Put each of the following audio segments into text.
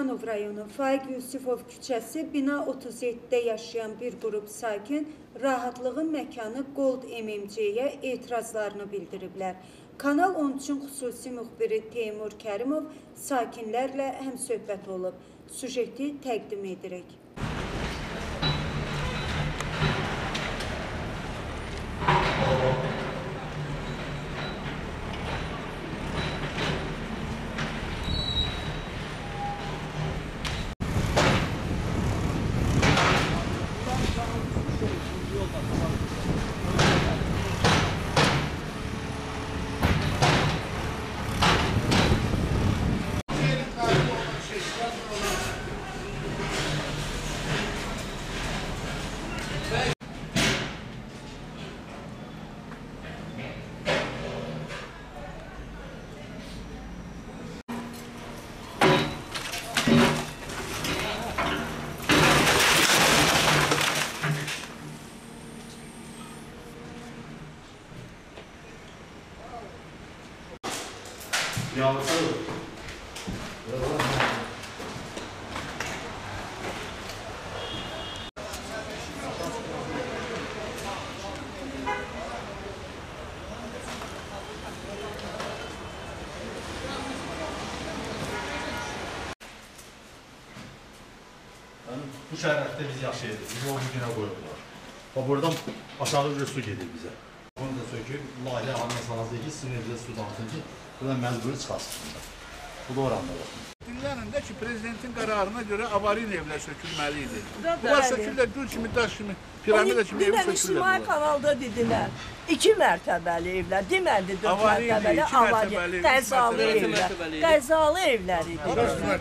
Nərimanov rayonu Faiq Yusifov küçəsi bina 37-də yaşayan bir qrup sakin rahatlığın məkanı Gold MMC-yə etirazlarını bildiriblər. Kanal 13-ün xüsusi müxbiri Teymur Kərimov sakinlərlə həmsöhbət olub. Sujeti təqdim edirik. Yəni, bu şəraitdə biz yaşayırıq. Bizi o günə qoyublar. Və buradan aşağı su gedir bizə. Bunu da söküb, layihə anına salası ki, sizin evdə su damsın buradan məcburi çıxasın. Bu da oranda var. Dinlərində ki, prezidentin qərarına görə avarin evlər sökülməli idi. Bunlar bəli. sökülürlər, gül kimi, daş kimi, piramida kimi ev Dünən İctimai sökülürlər. kanalda dedilər. İki mərtəbəli evlər, deməli dörd mərtəbəli, iki avari, mərtəbəli, üç qəzalı evlər, qəzalı evlər idi.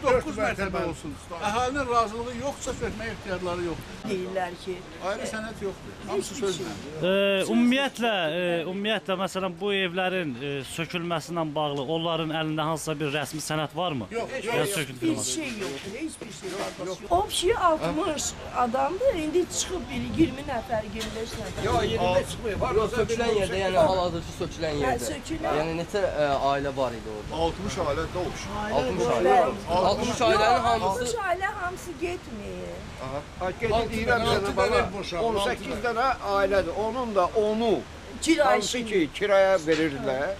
9 mərtəbə olsun. Əhalinin razılığı yoxsa sökmə ixtiyarları yoxdur. Deyirlər ki, Ayrı sənət yoxdur. Hamısı sözlə. E, ümumiyyətlə, e, ümumiyyətlə məsələn bu evlərin e, sökülməsi ilə bağlı onların əlində hansısa bir rəsmi sənəd varmı? Yox, yox, Şey yok, hiçbir şey yoktu. Hiçbir şey yok. Komşu şey 60 adamdı. Şimdi çıkıp biri 20 nefer, 25 nefer. Yok 20 çıkmıyor. Var Yok sökülen yerde yani hal-hazırda sökülen yerde. sökülen. Yani neçə ə, e, ailə var idi orada? 60 ailə doğmuş. 60 ailə. 60 ailənin hamısı 60 aile hamısı gitmiyor. Ha, Altı Gedi deyirəm dənə, altı sənə bana. 18 dənə ailədir. Onun da onu Kirayşı. ki kiraya verirdilər.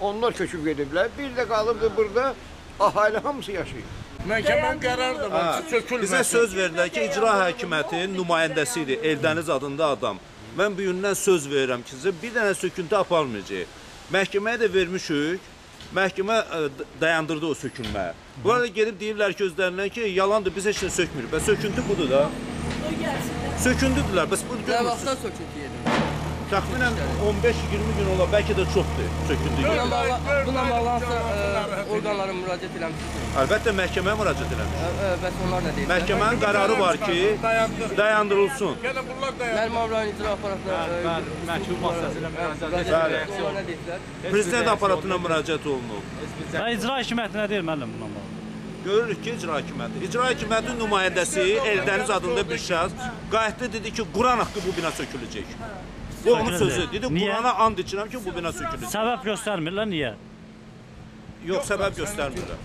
Onlar köçüb gediblər. Bir də qalırdı burada ahali hamısı yaşayır. Məhkəmənin qərarı da var. Sökülməsin. Bizə söz verdilər ki, icra hakimiyyətinin nümayəndəsi idi, Eldəniz adında adam. Mən bu gündən söz verirəm ki, sizə bir dənə söküntü aparmayacaq. Məhkəməyə də vermişik. Məhkəmə d- dayandırdı o sökülməyi. Bunlar da gedib deyirlər ki, özlərindən ki, yalandır, biz heç nə sökmürük. Bəs söküntü budur da. Söküntüdürlər. Bəs bunu nə görmürsünüz. vaxtdan söküntü yedi? Təxminən 15-20 gün ola, bəlkə də çoxdur söküntü. Buna bağlı, buna bağlansa ə, orqanlara müraciət eləmişsiniz. Əlbəttə məhkəməyə müraciət eləmiş. Ə, ə, Bəs onlar nə deyir? Məhkəmənin qərarı var ki, dayandırılsın. Mənim avran icra aparatına ə, məhkum vasitəsilə müraciət dedilər? Prezident aparatına müraciət olunub. İcra hakimiyyəti nə deyir müəllim bundan bağlı? Görürük ki, icra hakimiyyəti. İcra hakimiyyətinin nümayəndəsi Eldəniz adında bir şəxs qayıtdı dedi ki, Quran haqqı bu bina söküləcək. Bu onun Söküləcək. sözü. Dedi, Niyə? Qurana and içirəm ki, bu bina söküləcək. Səbəb göstərmirlər niyə? Yox, səbəb göstərmirlər.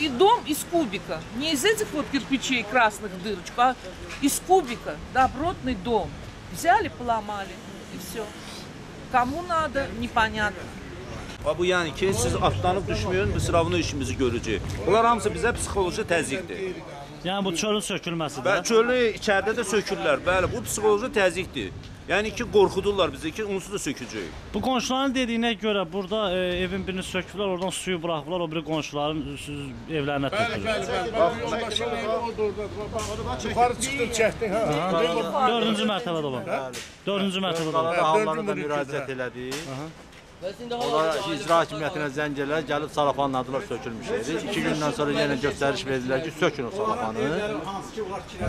И дом из кубика. Не из этих вот кирпичей красных дырочек, а из кубика. Добротный дом. Взяли, поломали. И все. Кому надо, непонятно. Və bu yəni ki, siz atlanıb düşməyin, biz sıravını işimizi görəcəyik. Bunlar hamısı bizə psixoloji təzyiqdir. Yəni bu çölün sökülməsi də. Və çölü içəridə də sökürlər. Bəli, bu psixoloji təzyiqdir. Yəni ki, qorxudurlar bizi ki, onsuz da sökəcəyik. Bu qonşuların dediyinə görə burada e, evin birini söküblər, oradan suyu buraxıblar, o biri qonşuların evlərinə Bəli, tökülür. bəli, bəli. Bax, yoldaşın evi o da orada. Bax, yuxarı çıxdın, çəkdin, ha. Dördüncü mərtəbədə olan. Dördüncü mərtəbədə olan. Hallara da dördüncü müraciət elədik. Bəs indi Onlar icra hakimiyyətinə zəng eləyər, gəlib salafanladılar sökülmüş yeri. İki gündən sonra yenə göstəriş verdilər ki, sökün o salafanı.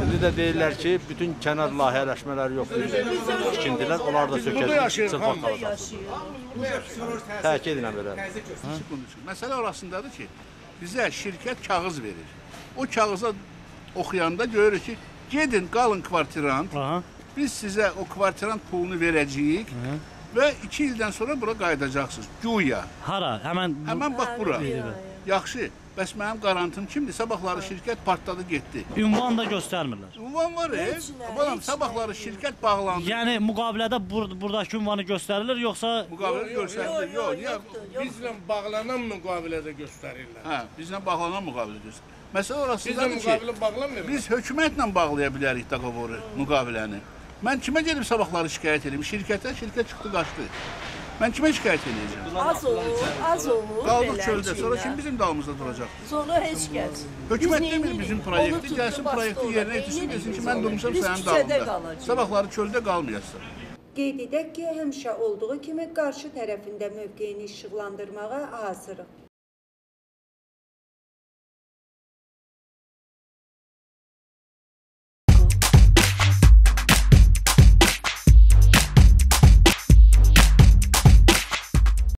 İndi də deyirlər ki, bütün kənar layihələşmələr yoxdur. Tikintilər, onlar da sökəcək. Çılpaq qalacaq. Təkid edirəm belə. konuşur. Məsələ orasındadır ki, bizə şirkət kağız verir. O kağıza oxuyanda görürük ki, gedin qalın kvartirant, Aha. biz sizə o kvartirant pulunu verəcəyik və 2 ildən sonra bura qayıdacaqsınız. Güya. Hara? Həmən Həmən bax bura. Yaxşı. Bəs mənim qarantim kimdir? Sabahları şirkət partladı, getdi. Ünvan da göstərmirlər. Ünvan var, e? Balam, sabahları şirkət bağlandı. Yəni müqavilədə bur buradakı ünvanı göstərilir yoxsa Müqavilə göstərdi. Yox, niyə? Bizlə bağlanan müqavilədə göstərirlər. Hə, bizlə bağlanan müqavilə göstər. Məsələ orasındadır ki, müqavilə bağlamır. biz hökumətlə bağlaya bilərik doqovoru, müqaviləni. Mən kimə gedib sabahları şikayət edeyim? Şirkətə, şirkət çıxdı, qaçdı. Mən kimə şikayət edəcəm? Az olur, az olur. Qaldıq çöldə, sonra kim bizim dalımızda duracaq? Sonra heç kəs. Hökumət demir bizim proyekti, gəlsin proyekti yerinə yetirsin, Neynirik desin ki, mən durmuşam sənin dalında. Sabahları çöldə qalmayasın. Qeyd edək ki, həmişə olduğu kimi qarşı tərəfində mövqeyini işıqlandırmağa hazırıq.